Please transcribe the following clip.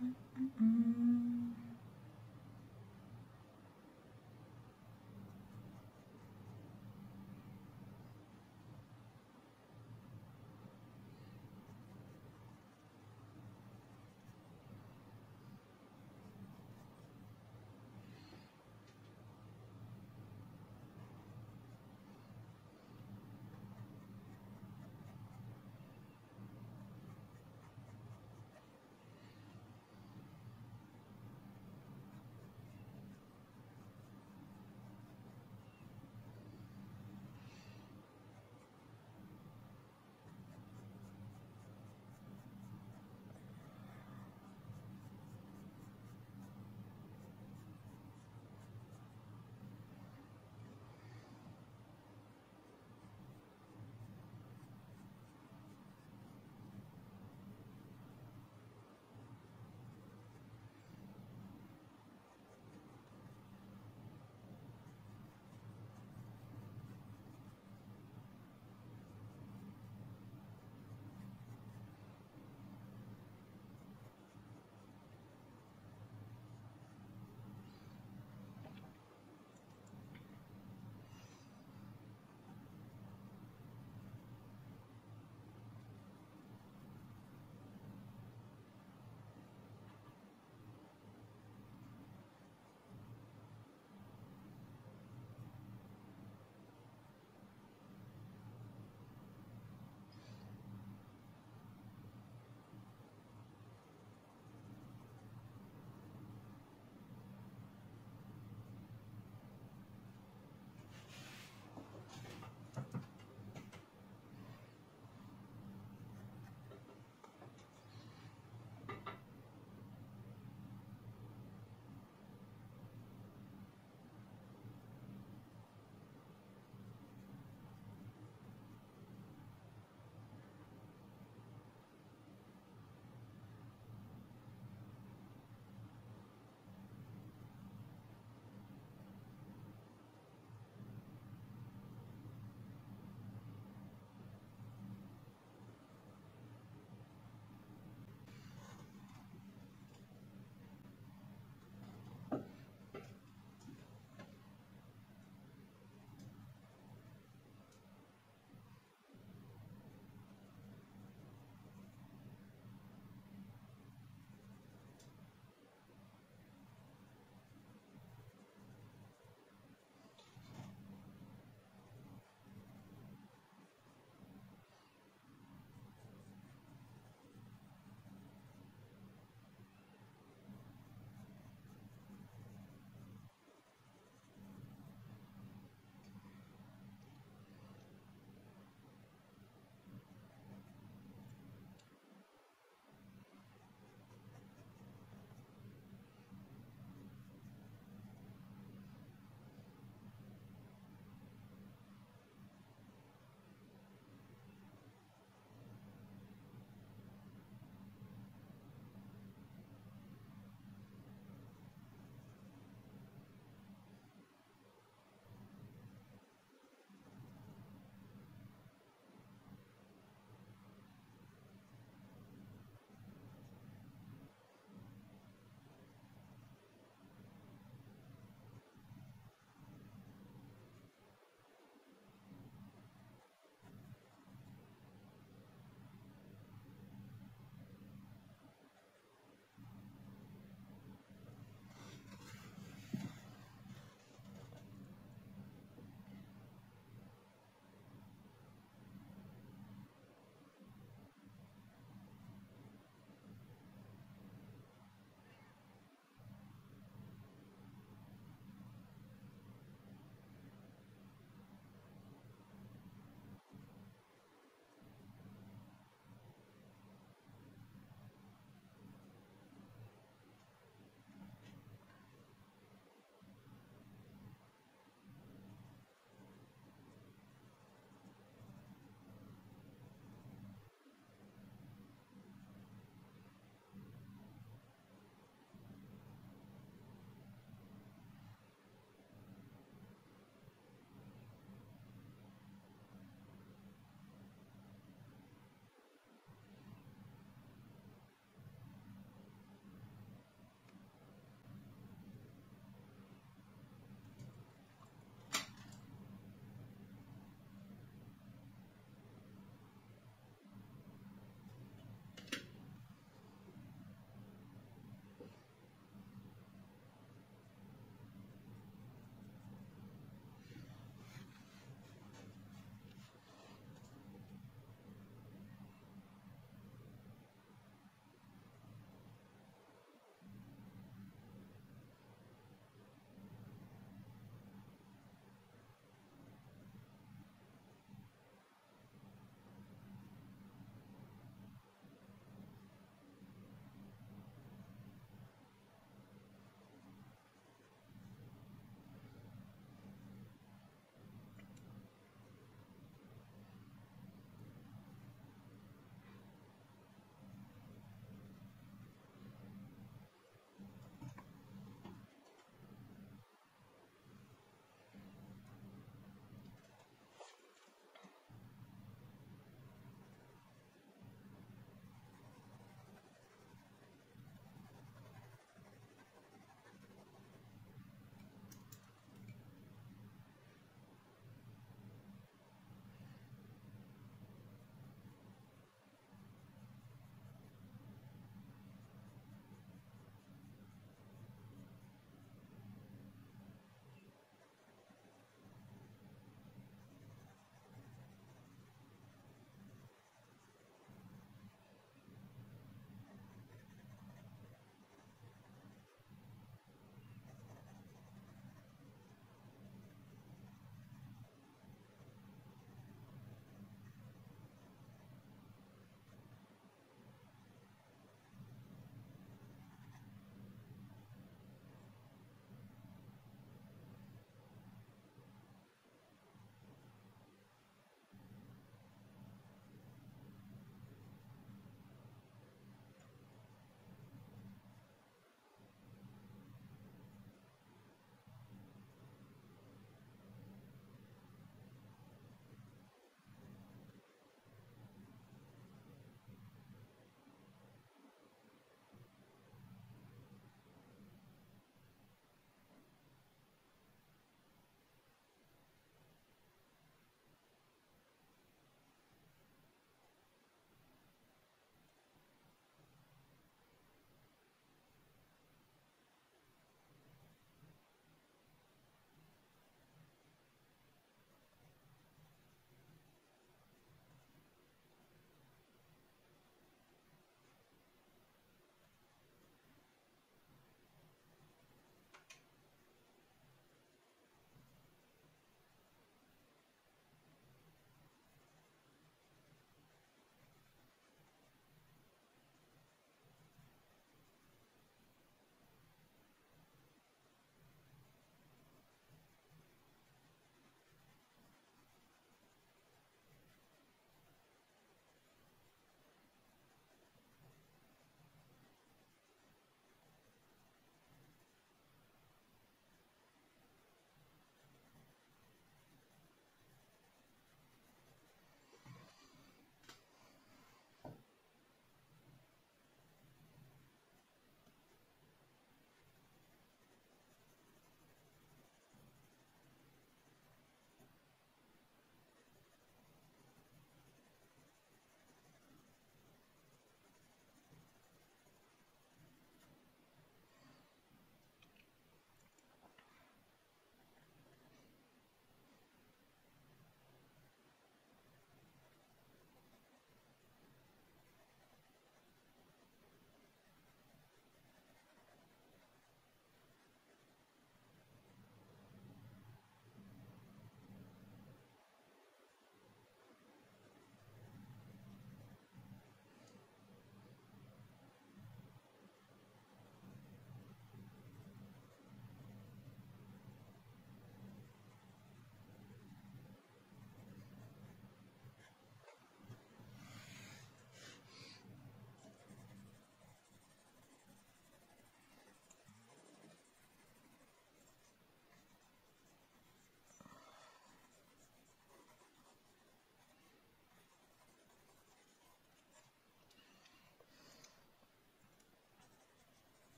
mm, mm, mm.